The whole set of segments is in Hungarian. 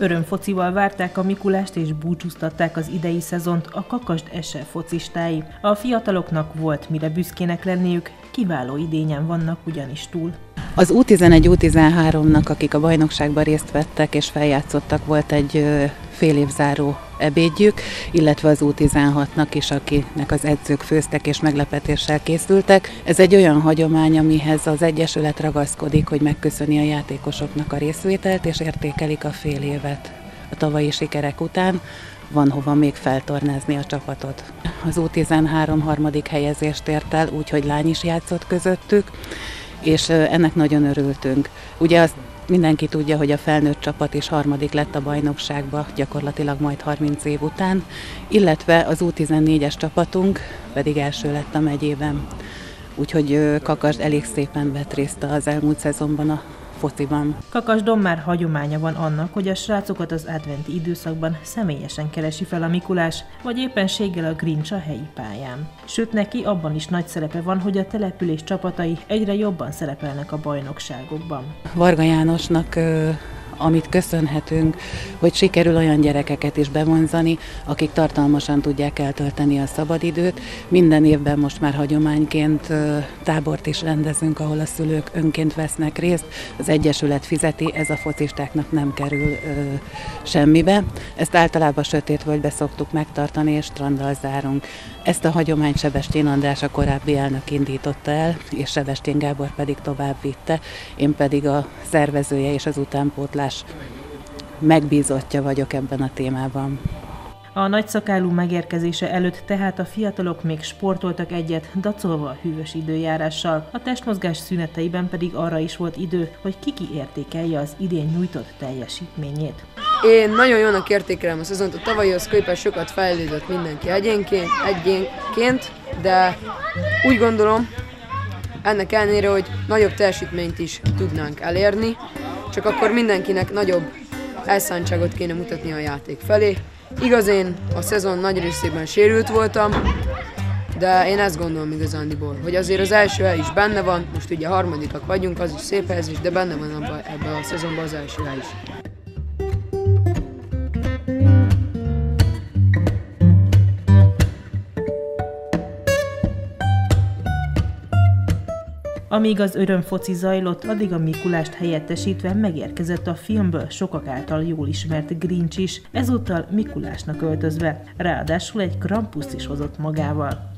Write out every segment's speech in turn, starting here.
Örömfocival várták a Mikulást és búcsúztatták az idei szezont a Kakasd Ese focistái. A fiataloknak volt mire büszkének lenniük, kiváló idényen vannak ugyanis túl. Az U11-U13-nak, akik a bajnokságban részt vettek és feljátszottak, volt egy fél évzáró ebédjük, illetve az U16-nak is, akinek az edzők főztek és meglepetéssel készültek. Ez egy olyan hagyomány, amihez az Egyesület ragaszkodik, hogy megköszöni a játékosoknak a részvételt, és értékelik a fél évet a tavalyi sikerek után van hova még feltornázni a csapatot. Az U13 harmadik helyezést ért el, úgyhogy lány is játszott közöttük, és ennek nagyon örültünk. Ugye azt mindenki tudja, hogy a felnőtt csapat is harmadik lett a bajnokságba, gyakorlatilag majd 30 év után, illetve az U14-es csapatunk pedig első lett a megyében. Úgyhogy Kakasd elég szépen vett részt az elmúlt szezonban a fociban. Kakasdon már hagyománya van annak, hogy a srácokat az adventi időszakban személyesen keresi fel a Mikulás, vagy éppenséggel a Grinch a helyi pályán. Sőt, neki abban is nagy szerepe van, hogy a település csapatai egyre jobban szerepelnek a bajnokságokban. Varga Jánosnak amit köszönhetünk, hogy sikerül olyan gyerekeket is bevonzani, akik tartalmasan tudják eltölteni a szabadidőt. Minden évben most már hagyományként tábort is rendezünk, ahol a szülők önként vesznek részt. Az Egyesület fizeti, ez a focistáknak nem kerül ö, semmibe. Ezt általában Sötétvölgybe szoktuk megtartani, és strandal zárunk. Ezt a hagyományt Sebestén András a korábbi elnök indította el, és Sebestén Gábor pedig tovább vitte. Én pedig a szervezője és az utánpótlás megbízottja vagyok ebben a témában. A nagyszakálú megérkezése előtt tehát a fiatalok még sportoltak egyet, dacolva a hűvös időjárással. A testmozgás szüneteiben pedig arra is volt idő, hogy kiki értékelje az idén nyújtott teljesítményét. Én nagyon jónak értékelem a szezont, a tavalyhoz képest sokat fejlődött mindenki egyénként, egyénként, de úgy gondolom, ennek ellenére, hogy nagyobb teljesítményt is tudnánk elérni, csak akkor mindenkinek nagyobb elszántságot kéne mutatni a játék felé. Igaz, én a szezon nagy részében sérült voltam, de én ezt gondolom igazándiból, hogy azért az első hely is benne van, most ugye harmadikak vagyunk, az is szép helyzés, de benne van ebben a szezonban az első hely is. Amíg az örömfoci zajlott, addig a Mikulást helyettesítve megérkezett a filmből sokak által jól ismert Grinch is, ezúttal Mikulásnak öltözve, ráadásul egy Krampuszt is hozott magával.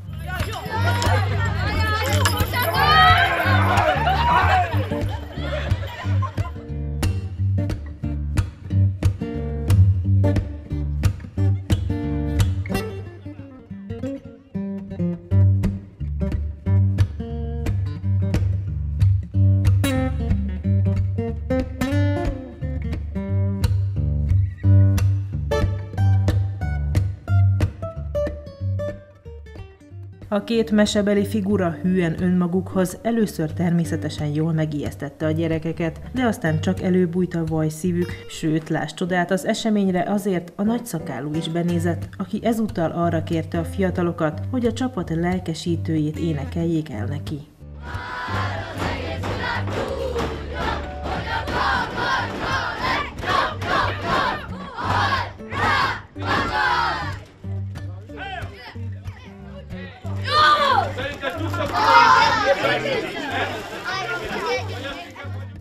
A két mesebeli figura hűen önmagukhoz először természetesen jól megijesztette a gyerekeket, de aztán csak előbújt a vaj szívük, sőt, láss csodát, az eseményre azért a nagyszakálú is benézett, aki ezúttal arra kérte a fiatalokat, hogy a csapat lelkesítőjét énekeljék el neki.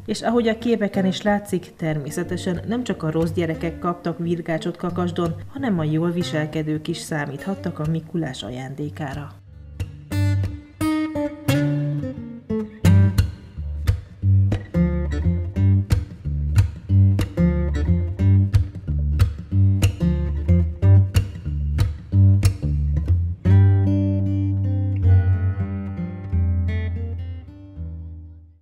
És ahogy a képeken is látszik, természetesen nem csak a rossz gyerekek kaptak virgácsot kakasdon, hanem a jól viselkedők is számíthattak a Mikulás ajándékára.